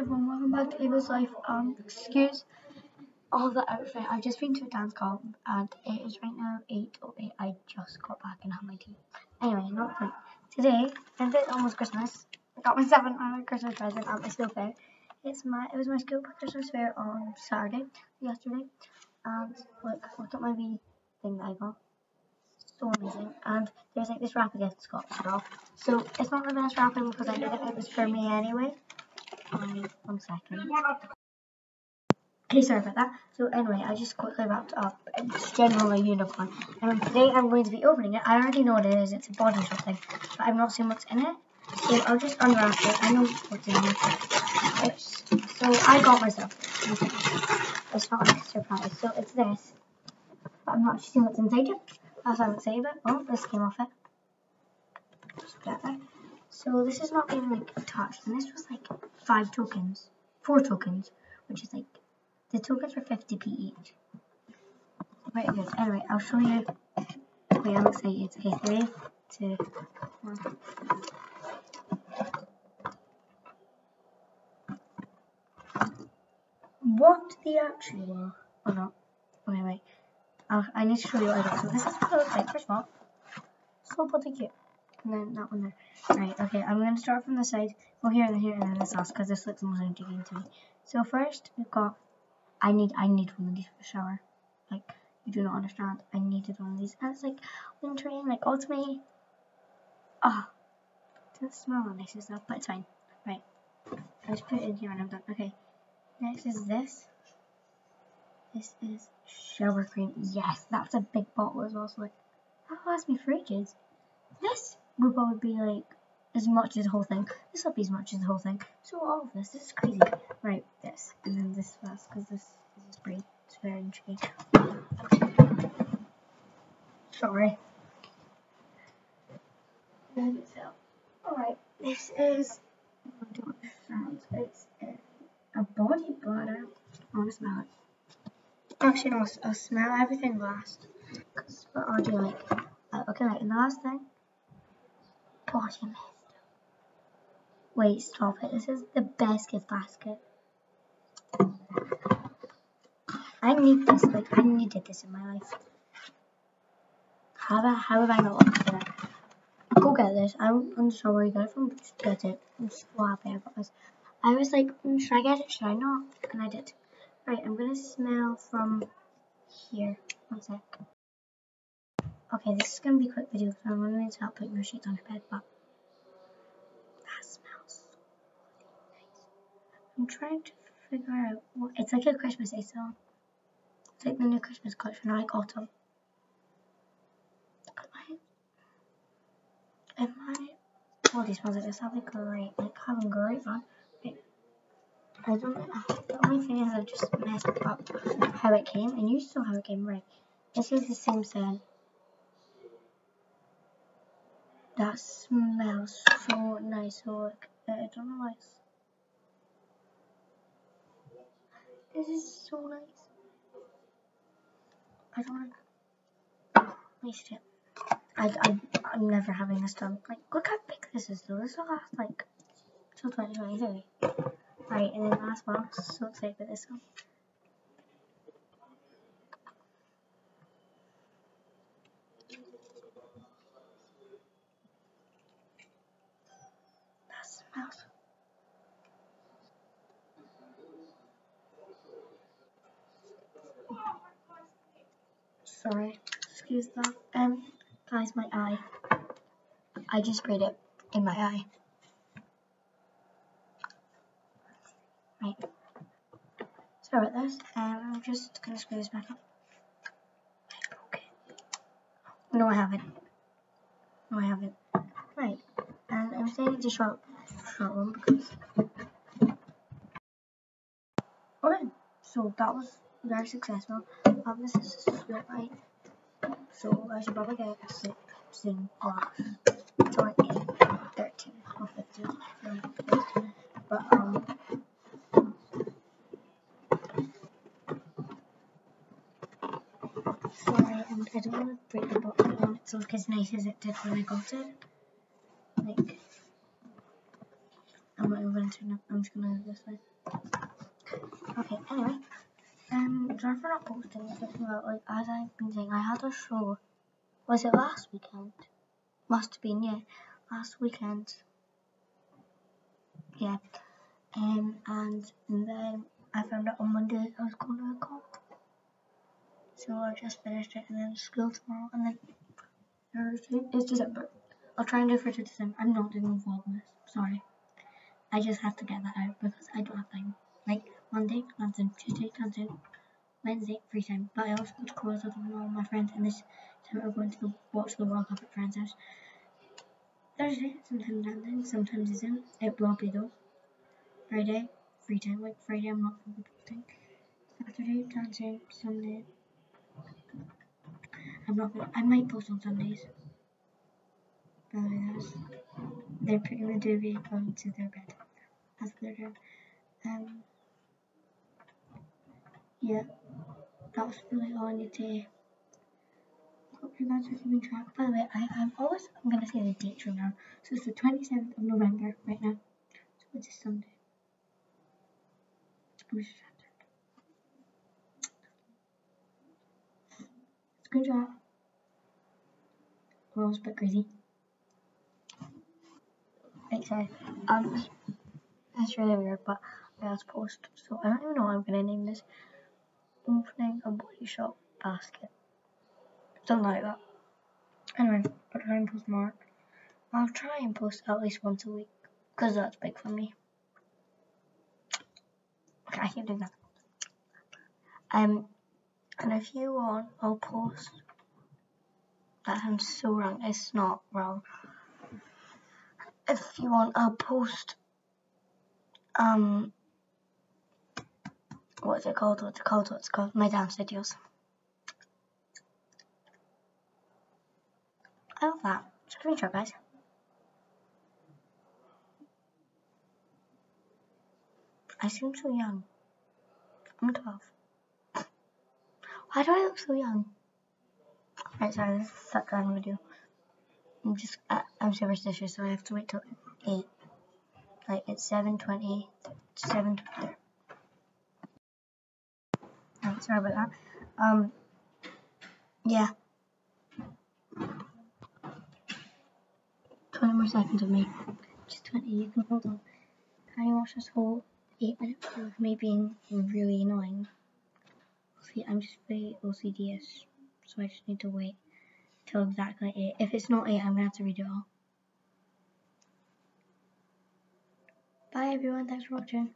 everyone, welcome back to Ava's Life. Um, excuse all the outfit. I've just been to a dance club and it is right now 8.08. I just got back and had my tea. Anyway, not point. Today, since it's almost Christmas, I got myself another Christmas present at my school fair. It's my, it was my school Christmas fair on Saturday, yesterday. And look, look at my wee thing that I got. So amazing. And there's like this wrapper gift got off. So it's not the best wrapping because I knew that it was for me anyway. Um, one second. Okay, sorry about that. So anyway, I just quickly wrapped up. It's generally unicorn. And today I'm going to be opening it. I already know what it is. It's a body thing, but I've not seen what's in it. So I'll just unwrap it. I know what's in it. It's, so I got myself. It's not a surprise. So it's this. But I'm not sure what's inside it. That's why I'm excited about. Oh, this came off it. Just that. So this is not even like touched, and this was like five tokens, four tokens, which is like the tokens were 50p each. Very good. Anyway, I'll show you. Wait, I'm excited. Okay, three, two, one. What the actual? Oh no. Okay, wait. I'll, I need to show you what I got. So this is what it looks like. First of all, so bloody cute. And then that one there. Right, okay, I'm going to start from the side. Well, here and then here and then this house because this looks most intriguing to me. So first, we've got, I need, I need one of these for the shower. Like, you do not understand. I needed one of these. And it's like wintering, like ultimately. Ah, oh, doesn't smell nice and stuff, but it's fine. Right, I just put it in here and I'm done. Okay, next is this. This is shower cream. Yes, that's a big bottle as well. So like, that lasts me for ages. This will probably be like as much as the whole thing. This will be as much as the whole thing. So all of this, this is crazy. Right, this, and then this last, because this, this is pretty, it's very intriguing. Sorry. Alright, this is, I don't know it sounds, it's a body butter. I want to smell it. Actually, I'll, I'll smell everything last. Because what I'll do like, uh, okay, like, and the last thing, body mist. Wait, stop it. This is the best gift basket. I need this. Like, I needed this in my life. How I, how have I not looked at it? Go get this. I'm unsure where you got it from, but just get it. I'm so happy I got this. I was like, mm, should I get it? Should I not? And I did. Right, I'm gonna smell from here. One sec. Okay, this is gonna be a quick video because I'm running to need to help put your sheets on your bed, but that smells so nice. I'm trying to figure out what it's like a Christmas day song. It's like the new Christmas collection, or like autumn. Am I? body oh, smells like this. Having great, like having great fun. I don't know. The only thing is I just messed up how it came, and you saw how it came right. This is the same scent. That smells so nice. So I don't know why. This is so nice. I don't want to waste it. I, I, I'm never having this done. Like, look how big this is though. This will last like till 2023. Right, and then last box. So excited for this one. That smells. Sorry, excuse that. Um, guys, my eye. I just sprayed it in my eye. Right. Sorry about this. Um, I'm just gonna screw this back up. Okay. No, I haven't. No, I haven't. Right. And I'm saying a short, short one because. Okay. So that was very successful. Um, this is split light. So I should probably get a six soon. Or 20, 13 or 15. But, um. Sorry, and I don't want to break the box on it, so look as nice as it did when I got it. Like, I'm not even going answering it. I'm just gonna do this way. Okay, anyway. Sorry for not posting this about, like, as I've been saying, I had a show. Was it last weekend? Must have been, yeah. Last weekend. Yeah. Um, and then I found out on Monday I was going to a comp. So I just finished it and then school tomorrow and then Thursday is December. I'll try and do for December. I'm not doing Vlogmas. Sorry. I just have to get that out because I don't have time. Like Monday, dancing, Tuesday, dancing, Wednesday, free time. But I also go to calls with all my friends and this time we're going to go watch the World Cup at friends' house. Thursday, sometimes dancing, sometimes Zoom. It will be though. Friday, free time. Like Friday, I'm not going to posting. Saturday, dancing, Sunday. I'm not gonna, I might post on Sundays. Way, that's, they're putting the duvet onto their bed. That's they're doing. Um, yeah, that's really all I need to hope you guys are keeping track. By the way, I, I'm always, I'm gonna say the date from now. So it's the 27th of November right now. So it's a Sunday. I'm just Good job. We're a bit crazy. Right, sorry. Um, that's really weird, but I was post, so I don't even know what I'm gonna name this. Opening a body shop basket. Something like that. Anyway, I'll try and post more. I'll try and post at least once a week, because that's big for me. Okay, I keep doing that. Um, and if you want, I'll post. That sounds so wrong. It's not wrong. If you want, I'll post. Um, what's it called? What's it called? What's it called? My dance videos. I love that. Screenshot, guys. I seem so young. I'm 12. Why do I look so young? Right, sorry, this is such random video. I'm just, uh, I'm superstitious, so I have to wait till 8. Like, it's 7.20, 7 oh, sorry about that. Um, yeah. 20 more seconds of me. Just 20, you can hold on. Can you watch this whole 8 minutes of me being really annoying? See, I'm just very OCDish, so I just need to wait till exactly 8. If it's not 8, I'm to have to redo it all. Bye everyone, thanks for watching.